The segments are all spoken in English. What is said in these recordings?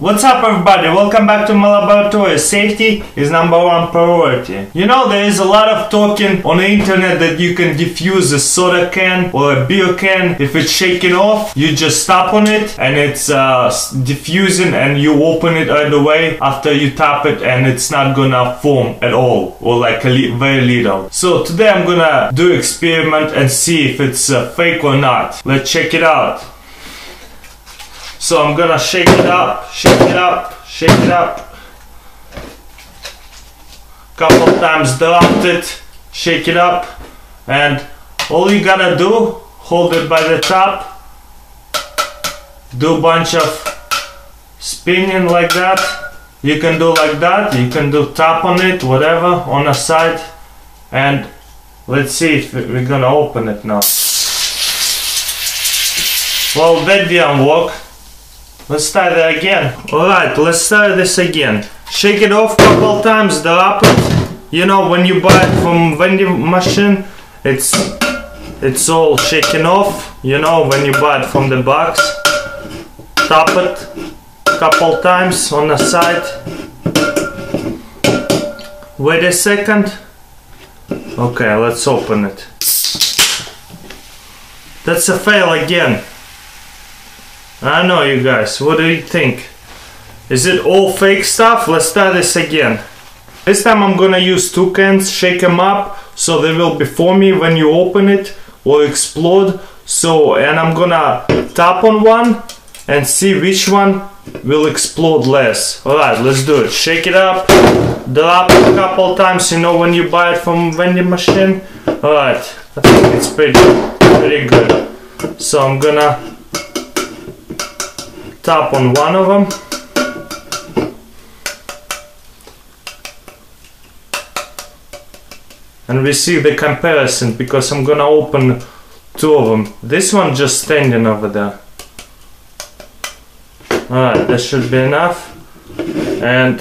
What's up everybody, welcome back to my laboratory. Safety is number one priority. You know there is a lot of talking on the internet that you can diffuse a soda can or a beer can. If it's shaking off, you just stop on it and it's uh, diffusing and you open it right away after you tap it and it's not gonna foam at all or like a very little. So today I'm gonna do experiment and see if it's uh, fake or not. Let's check it out. So I'm gonna shake it up, shake it up, shake it up. Couple times dropped it, shake it up, and all you gotta do, hold it by the top, do a bunch of spinning like that. You can do like that, you can do tap on it, whatever, on the side, and let's see if we're gonna open it now. Well, that didn't work. Let's try that again. Alright, let's try this again. Shake it off couple times, drop it. You know, when you buy it from vending machine, it's it's all shaken off. You know, when you buy it from the box. Tap it couple times on the side. Wait a second. Okay, let's open it. That's a fail again. I know you guys, what do you think? Is it all fake stuff? Let's try this again. This time I'm gonna use two cans, shake them up so they will be foamy when you open it or explode. So, and I'm gonna tap on one and see which one will explode less. Alright, let's do it. Shake it up, drop a couple times, you know when you buy it from vending machine. Alright, I think it's pretty, pretty good. So I'm gonna tap on one of them. And we see the comparison because I'm gonna open two of them. This one just standing over there. Alright that should be enough. And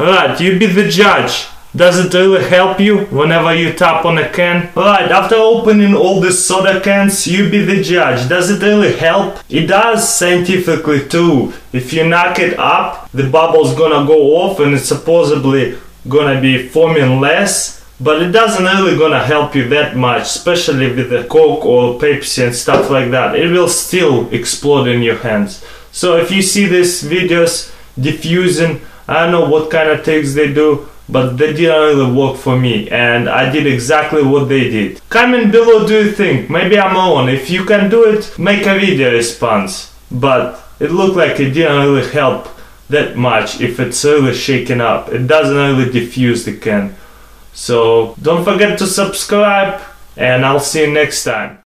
alright you be the judge does it really help you whenever you tap on a can? Right, after opening all these soda cans, you be the judge. Does it really help? It does scientifically too. If you knock it up, the bubble's gonna go off and it's supposedly gonna be forming less. But it doesn't really gonna help you that much, especially with the Coke or Pepsi and stuff like that. It will still explode in your hands. So if you see these videos diffusing, I don't know what kind of things they do, but they didn't really work for me and I did exactly what they did. Comment below do you think, maybe I'm wrong, if you can do it, make a video response. But it looked like it didn't really help that much if it's really shaken up. It doesn't really diffuse the can. So don't forget to subscribe and I'll see you next time.